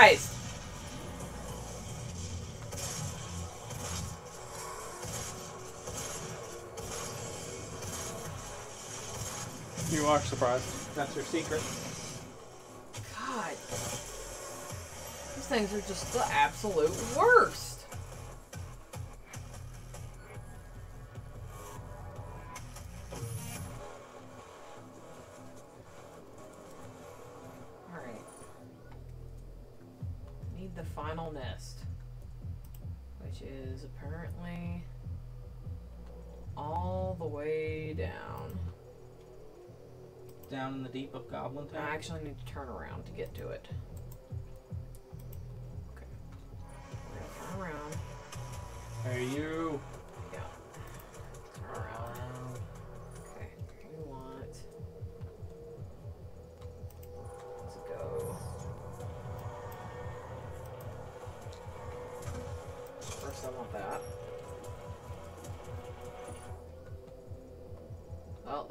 You are surprised. That's your secret. God. These things are just the absolute worst. Is apparently all the way down. Down in the deep of Goblin Town. I actually need to turn around to get to it. Okay. We're gonna turn around. Are you?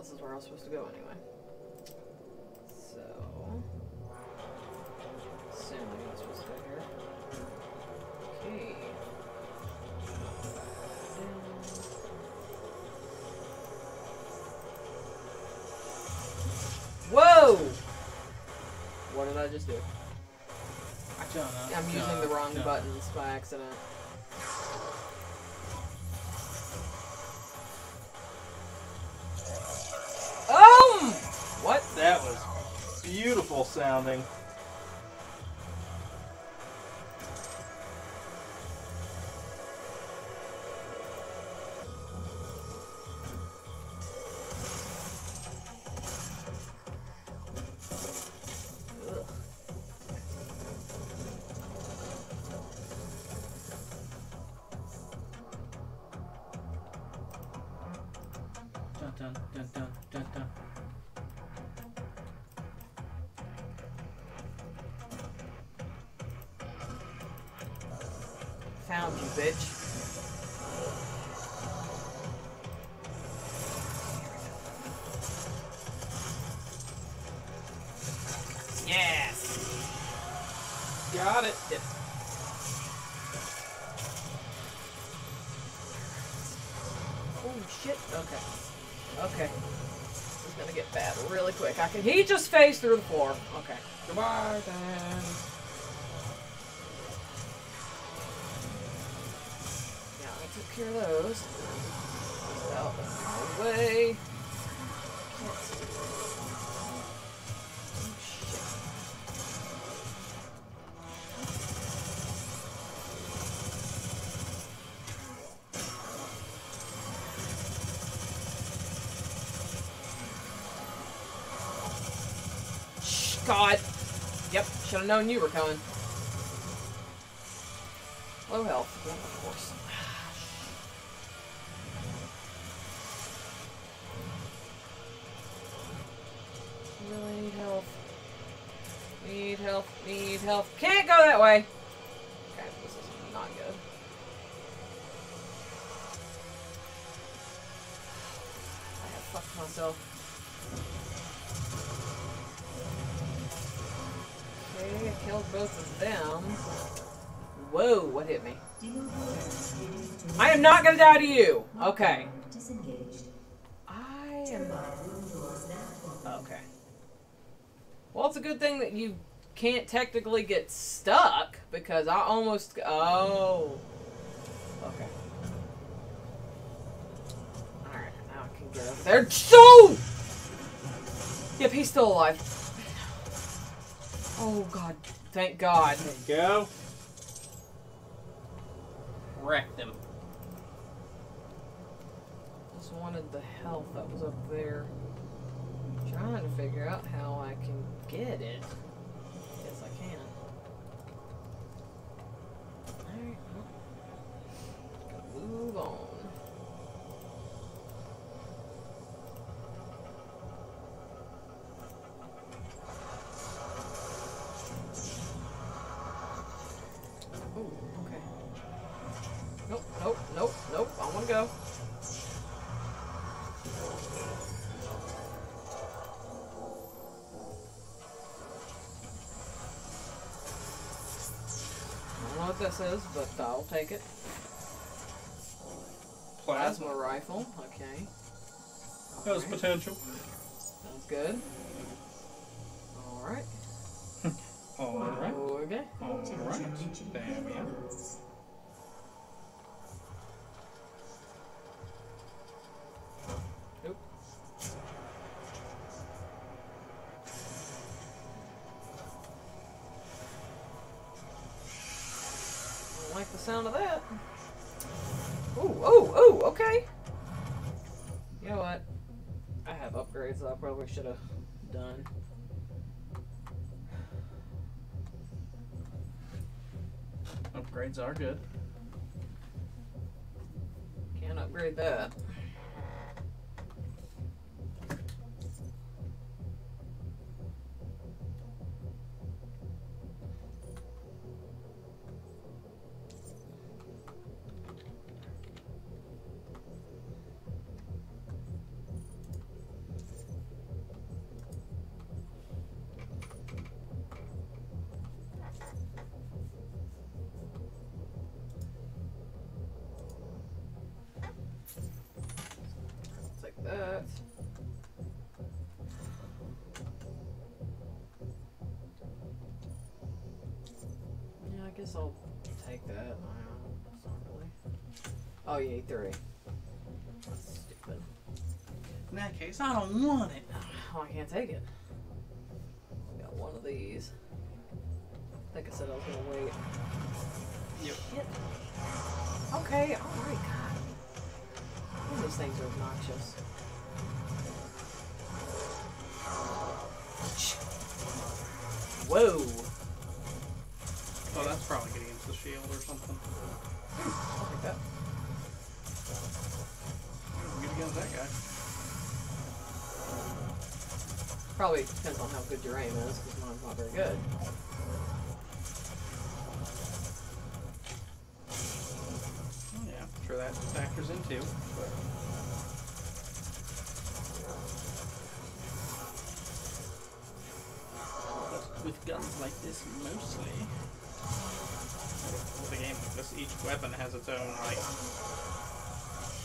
This is where I was supposed to go anyway. So. Assuming I'm supposed to go here. Okay. Whoa! What did I just do? I don't know. I'm using the wrong buttons by accident. Um! What? That was beautiful sounding. Dun dun dun bitch. Yes! Got it. Yep. Oh shit. Okay. Okay. Is gonna get bad really quick. I can. He just phased through the floor. Okay. Goodbye then. Took those. Out of my way. God. Yep, should have known you were coming. Low health, yeah, of course. Really need health. Need health, need health. Can't go that way! Okay, this is not good. I have fucked myself. Okay, I killed both of them. Whoa, what hit me? I am not gonna die to you! Okay. Disengaged. I am. Okay. Well, it's a good thing that you can't technically get stuck because I almost. Oh. Okay. Alright, now I can get there. So! Yep, he's still alive. Oh, God. Thank God. There you go. Wrecked them. Just wanted the health that was up there. Trying to figure out how I can get it. Yes, I can. Alright, well, move on. Ooh, okay. Nope, nope, nope, nope. I wanna go. Is, but I'll take it. Plasma, Plasma rifle, okay. That was potential. Sounds good. Alright. Alright. Okay. Alright. Bam, yeah. Like the sound of that. Ooh, ooh, ooh, okay. You know what? I have upgrades that I probably should have done. Upgrades are good. Can't upgrade that. Guess I'll take that. Oh, yeah, three. Stupid. In that case, I don't want it. Oh, I can't take it. I Got one of these. I think I said I was gonna wait. Yep. Shit. Okay, alright, God. All these things are obnoxious. Whoa! Oh, that's probably getting into the shield or something. Like that. Good against that guy. Probably depends on how good your aim is, because mine's not very good. Oh, yeah, I'm sure that factors in too. But... With guns like this, mostly with a game like this, each weapon has its own, like,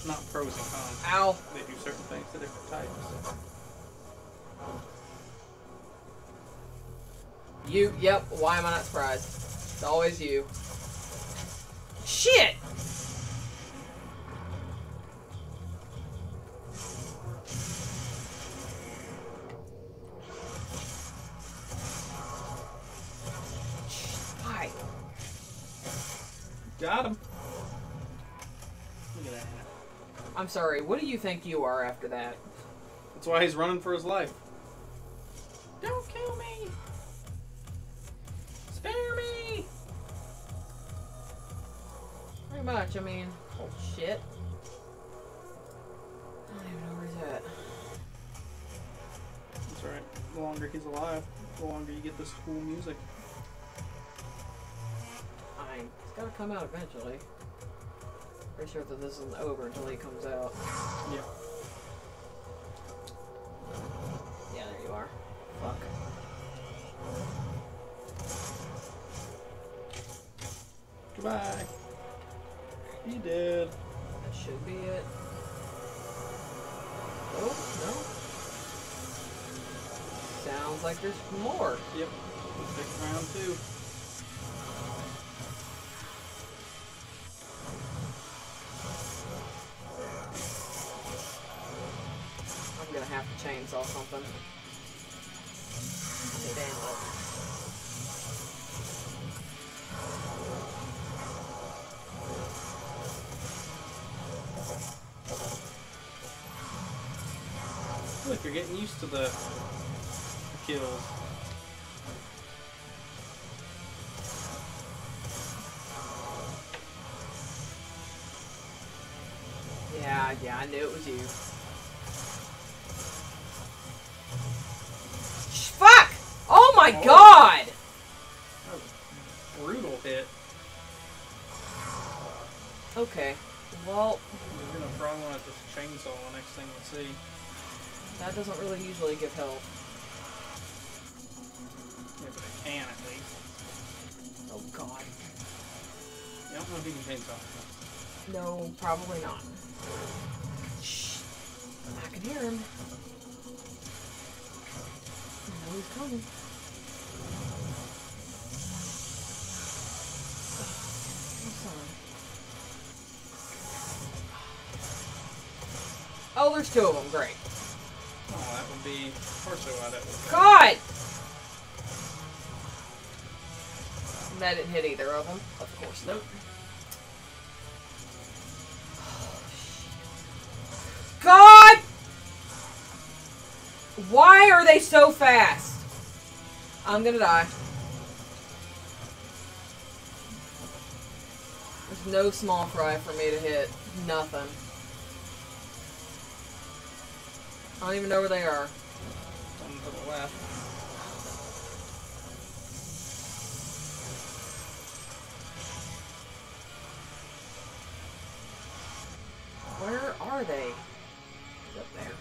not pros and cons. Ow. They do certain things to different types. You, yep, why am I not surprised? It's always you. Shit! I'm sorry, what do you think you are after that? That's why he's running for his life. Don't kill me! Spare me! Pretty much, I mean, oh shit. I don't even know where he's at. That's right. The longer he's alive, the longer you get this cool music Fine. It's gotta come out eventually. Pretty sure that this isn't over until he comes out. Yeah. Yeah, there you are. Fuck. Goodbye. He did. That should be it. Oh, no. Sounds like there's more. Yep. Next round two. Chainsaw something. Look, you're getting used to the kills. Yeah, yeah, I knew it was you. My oh. god! brutal hit. Okay. Well. We're gonna throw one at this chainsaw the next thing we see. That doesn't really usually give help. Yeah, but it can at least. Oh god. know if you can chainsaw. No, probably not. Shh. I can hear him. I know he's coming. There's two of them. Great. Oh, that would be torso why that would God! That didn't hit either of them. Of course not. God! Why are they so fast? I'm gonna die. There's no small fry for me to hit. Nothing. I don't even know where they are. on to the left. Where are they? Up there.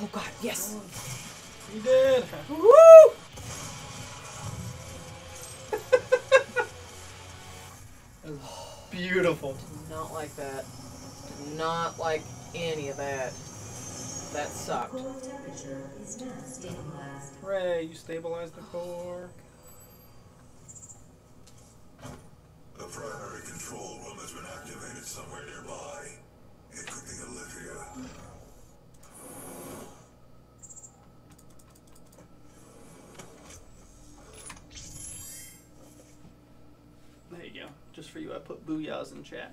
Oh god, yes! Oh, you did! Woo! Beautiful. Not like that. Not like any of that. That sucked. Core temperature is now stabilized. Hooray, you stabilized the core. The primary control room has been activated somewhere nearby. It could be Olivia. There you go. Just for you, I put booyahs in chat.